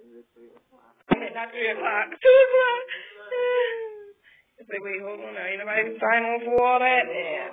I mean, not three o'clock, two o'clock. Say, wait, hold on now, ain't nobody sign on for all that? Yeah.